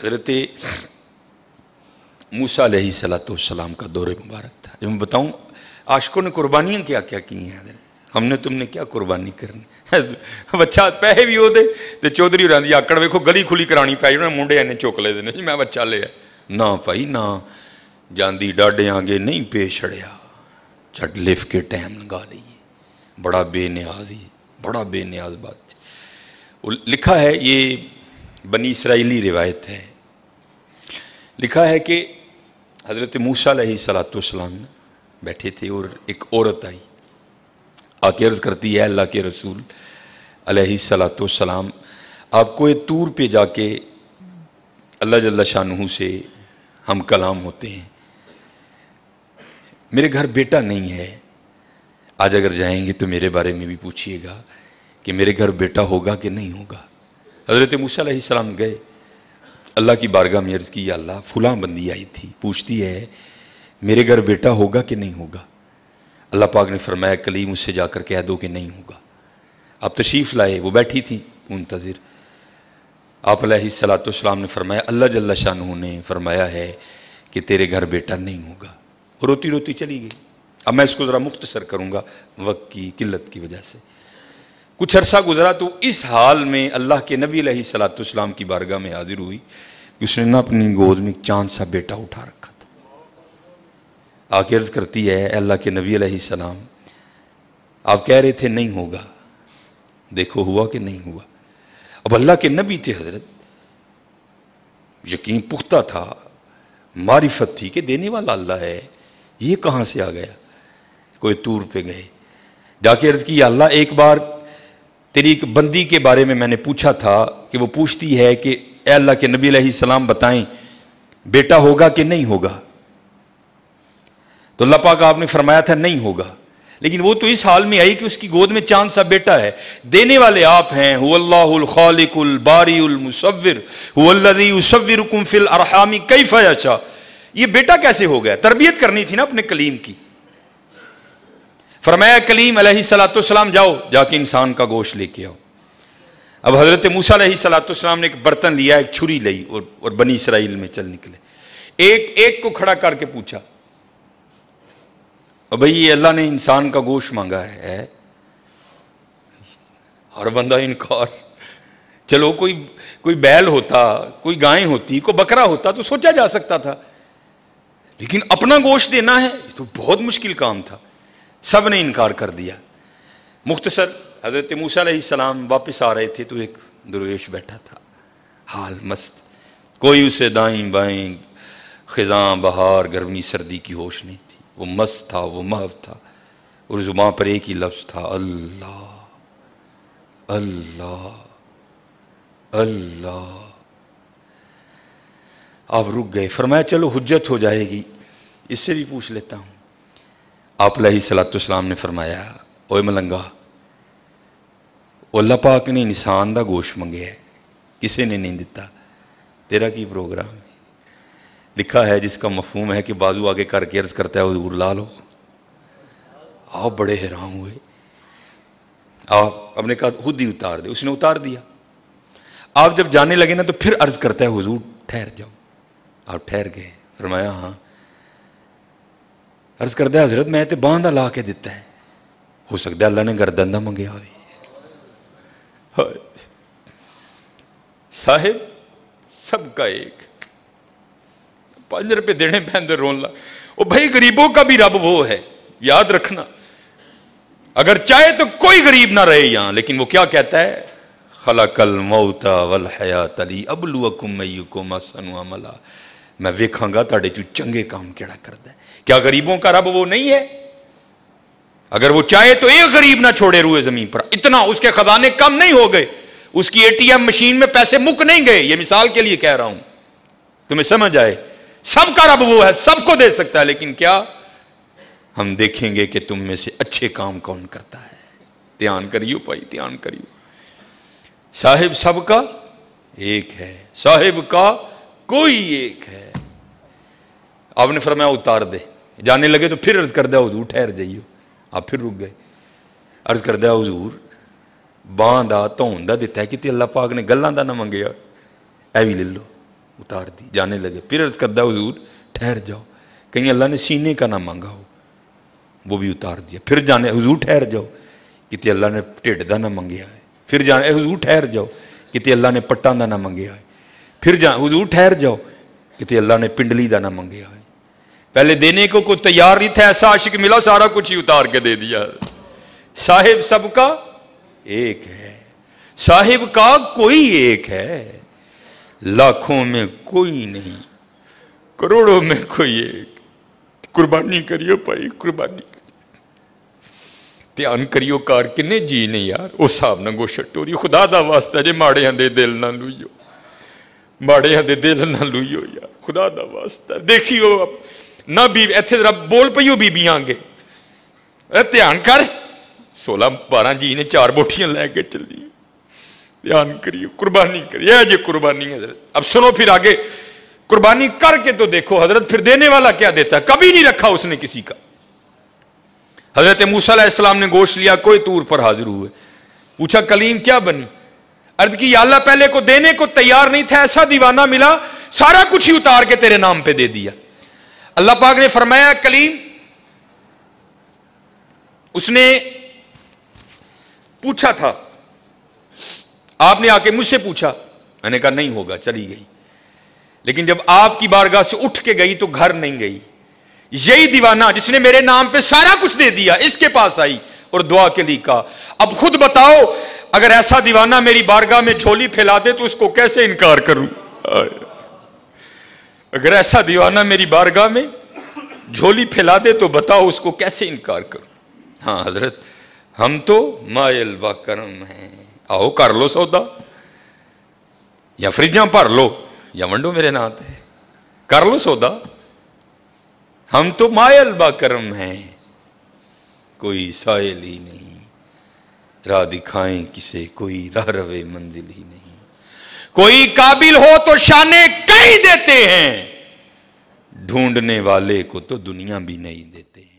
حضرت موسا علیہ صلاۃ والسلام کا دور مبارک تھا۔ جو میں بتاؤں، عاشقوں نے قربانیاں کیا کیا کی ہیں حضرت؟ ہم نے تم نے کیا قربانی کرنی؟ بچہ پیسے بھی ہوتے تو چودھری ہو رہی آکڑ ویکو گلی کھلی کرانی پی۔ انہیں منڈے اینے چک لے دے جی میں بچہ لیا نہ بھائی، نہ۔ جاندی ڈاڈے آگے نہیں پے چھڑیا چٹ لف کے ٹائم لگا لیے۔ بڑا بے نیاز ہی، بڑا بے نیاز بات۔ لکھا ہے، یہ بنی اسرائیلی روایت ہے۔ لکھا ہے کہ حضرت موسیٰ علیہ صلاۃ والسلام بیٹھے تھے اور ایک عورت آئی۔ آ کے عرض کرتی ہے اللہ کے رسول علیہ صلاۃ والسلام، آپ کو ایک طور پہ جا کے اللہ جل شاہ سے ہم کلام ہوتے ہیں۔ میرے گھر بیٹا نہیں ہے۔ آج اگر جائیں گے تو میرے بارے میں بھی پوچھئے گا کہ میرے گھر بیٹا ہوگا کہ نہیں ہوگا۔ حضرت موسیٰ علیہ السلام گئے۔ اللہ کی بارگاہ میں عرض کی، یا اللہ، فلاں بندی آئی تھی، پوچھتی ہے، میرے گھر بیٹا ہوگا کہ نہیں ہوگا؟ اللہ پاک نے فرمایا، کلیم اس سے جا کر کہہ دو کہ نہیں ہوگا۔ آپ تشریف لائے، وہ بیٹھی تھی، منتظر۔ آپ علیہ السلاۃ والسلام نے فرمایا، اللہ جل شاہ نے فرمایا ہے کہ تیرے گھر بیٹا نہیں ہوگا۔ روتی روتی چلی گئی۔ اب میں اس کو ذرا مختصر کروں گا، وقت کی قلت کی وجہ سے۔ کچھ عرصہ گزرا تو اس حال میں اللہ کے نبی علیہ صلاۃ والسلام کی بارگاہ میں حاضر ہوئی کہ اس نے نہ اپنی گود میں چاند سا بیٹا اٹھا رکھا تھا۔ آ کے عرض کرتی ہے اللہ کے نبی علیہ السلام، آپ کہہ رہے تھے نہیں ہوگا۔ دیکھو، ہوا کہ نہیں ہوا۔ اب اللہ کے نبی تھے حضرت، یقین پختہ تھا، معرفت تھی کہ دینے والا اللہ ہے۔ یہ کہاں سے آ گیا؟ کوئی طور پہ گئے۔ جا کے عرض کی اللہ، ایک بار تیری ایک بندی کے بارے میں میں نے پوچھا تھا کہ وہ پوچھتی ہے کہ اے اللہ کے نبی علیہ السلام بتائیں، بیٹا ہوگا کہ نہیں ہوگا؟ تو اللہ پاک آپ نے فرمایا تھا نہیں ہوگا۔ لیکن وہ تو اس حال میں آئی کہ اس کی گود میں چاند سا بیٹا ہے۔ دینے والے آپ ہیں، هو اللہ الخالق الباری المصور، هو الذي يصوركم في الارحام كيف يشاء یہ بیٹا کیسے ہو گیا؟ تربیت کرنی تھی نا اپنے کلیم کی۔ فرمایا، کلیم علیہ سلاۃ السلام جاؤ، جا کے انسان کا گوشت لے کے آؤ۔ اب حضرت موسیٰ علیہ سلاۃ السلام نے ایک برتن لیا، ایک چھری لئی اور اور بنی اسرائیل میں چل نکلے۔ ایک ایک کو کھڑا کر کے پوچھا بھائی، یہ اللہ نے انسان کا گوشت مانگا ہے؟ ہر بندہ انکار. چلو، کوئی کوئی بیل ہوتا، کوئی گائے ہوتی، کوئی بکرا ہوتا تو سوچا جا سکتا تھا۔ لیکن اپنا گوشت دینا ہے تو بہت مشکل کام تھا۔ سب نے انکار کر دیا۔ مختصر حضرت موسیٰ علیہ السلام واپس آ رہے تھے تو ایک درویش بیٹھا تھا۔ حال مست۔ کوئی اسے دائیں بائیں خزاں، بہار گرمی سردی کی ہوش نہیں تھی۔ وہ مست تھا، وہ محو تھا۔ اور زباں پر ایک ہی لفظ تھا، اللہ۔ اللہ۔ اللہ۔ آپ رک گئے۔ فرمایا، چلو حجت ہو جائے گی۔ اس سے بھی پوچھ لیتا ہوں۔ آپ علیہ صلاۃ السلام نے فرمایا اوے ملنگا اللہ پاک نے انسان دا گوشت منگے ہے کسی نے نہیں دیتا تیرا کی پروگرام لکھا ہے جس کا مفہوم ہے کہ بازو آگے کر کے عرض کرتا ہے، حضور لا لو۔ آپ بڑے حیران ہوئے۔ آپ اپنے کہا، خود ہی اتار دے۔ اس نے اتار دیا۔ آپ جب جانے لگے نا، تو پھر عرض کرتا ہے، حضور ٹھہر جاؤ۔ آپ ٹھہر گئے۔ فرمایا ہاں۔ عرض کرتا ہے، حضرت، میں تو باندھا لا کے دیتا ہے۔ ہو سکتا ہے اللہ نے گردن دا منگیا ہوئی صاحب، سب کا ایک۔ پانچ روپے دینے پہن رون لا۔ وہ بھائی، غریبوں کا بھی رب وہ ہے۔ یاد رکھنا۔ اگر چاہے تو کوئی غریب نہ رہے یہاں، لیکن وہ کیا کہتا ہے؟ خلق الموت والحیات علی ابلوکم ایکم احسن عملا۔ میں ویکھاں گا تاڑے چو چنگے کام کیڑا کردا ہے؟ کیا غریبوں کا رب وہ نہیں ہے؟ اگر وہ چاہے تو ایک غریب نہ چھوڑے روئے زمین پر۔ اتنا اس کے خزانے کم نہیں ہو گئے۔ اس کی اے ٹی ایم مشین میں پیسے مک نہیں گئے۔ یہ مثال کے لیے کہہ رہا ہوں۔ تمہیں سمجھ آئے؟ سب کا رب وہ ہے، سب کو دے سکتا ہے، لیکن کیا ہم دیکھیں گے کہ تم میں سے اچھے کام کون کرتا ہے؟ دھیان کریو پائی دھیان کریو۔ صاحب، سب کا ایک ہے۔ صاحب کا کوئی ایک ہے۔ آپ نے فرمایا اتار دے۔ جانے لگے تو پھر عرض کر دیا حضور ٹھہر جائیو۔ آپ پھر رک گئے۔ عرض کر دیا حضور بان دا تون دا دیتا ہے کہ اللہ پاک نے گلان دا نہ منگیا۔ اے بھی لے لو، اتار دی۔ جانے لگے۔ پھر عرض کردہ حضور، ٹھہر جاؤ۔ کہیں اللہ نے سینے کا نہ مانگا ہو، وہ بھی اتار دیا۔ پھر جانے، حضور ٹھہر جاؤ کتنے اللہ نے ٹھڈ دا نہ منگیا ہے۔ پھر جانے، اے حضور، ٹھہر جاؤ کتنے اللہ نے پٹان دا نہ منگیا ہے۔ پھر جا، حضور، ٹھہر جاؤ کتنے اللہ نے پنڈلی دا نہ منگیا ہے۔ پہلے دینے کو کوئی تیار نہیں تھا ایسا عاشق ملا، سارا کچھ ہی اتار کے دے دیا۔ صاحب سب کا ایک ہے۔ صاحب کا کوئی ایک ہے۔ لاکھوں میں کوئی نہیں، کروڑوں میں کوئی ایک۔ قربانی کریو پائی قربانی۔ دھیان کریو کار کنے جی نہیں یار۔ وہ صاحب نہ گوشت ٹوری خدا دا واسطہ جے ماڑے ہاں دے دل نہ لوئیو۔ ماڑے ہاں دے دل نہ لوئیو یار، خدا دا واسطہ۔ دیکھیو اب ਨਾ ਬੀ، ਇੱਥੇ ਜ਼ਰਾ ਬੋਲ ਪਈਓ آنگے ਅੱਗੇ। ਇਹ ਧਿਆਨ ਕਰ। 16 12 ਜੀ ਨੇ ਚਾਰ ਬੋਟੀਆਂ ਲੈ ਕੇ ਚੱਲੀ। دھیان کریے قربانی کریے یہ جی قربانی ہے اب سنو پھر آگے قربانی کر کے تو دیکھو حضرت پھر دینے والا کیا دیتا ہے کبھی نہیں رکھا اس نے کسی کا حضرت موسیٰ علیہ السلام نے گوشت لیا کوئی طور پر حاضر ہوئے پوچھا کلیم کیا بنی عرض کی یا اللہ پہلے کو دینے کو تیار نہیں تھا ایسا دیوانہ ملا سارا کچھ ہی اتار کے تیرے نام پہ دے دیا اللہ پاک نے فرمایا، کلیم، اس نے پوچھا تھا۔ آپ نے آ کے مجھ سے پوچھا۔ میں نے کہا، نہیں ہوگا، چلی گئی۔ لیکن جب آپ کی بارگاہ سے اٹھ کے گئی تو گھر نہیں گئی۔ یہی دیوانہ جس نے میرے نام پہ سارا کچھ دے دیا، اس کے پاس آئی اور دعا کے لیے کہا۔ اب خود بتاؤ، اگر ایسا دیوانہ میری بارگاہ میں جھولی پھیلا دے تو اس کو کیسے انکار کروں؟ اگر ایسا دیوانہ میری بارگاہ میں جھولی پھیلا دے تو بتاؤ اس کو کیسے انکار کرو ہاں حضرت، ہم تو مائل با کرم ہیں۔ آؤ کر لو سودا۔ یا فریجاں بھر لو، یا ونڈو میرے نات ہے کر لو سودا۔ ہم تو مائل با کرم ہیں۔ کوئی سائل ہی نہیں۔ راہ دکھائیں کسے، کوئی راہ روے منزل ہی نہیں۔ کوئی قابل ہو تو شانے کئی دیتے ہیں۔ ڈھونڈنے والے کو تو دنیا بھی نہیں دیتے۔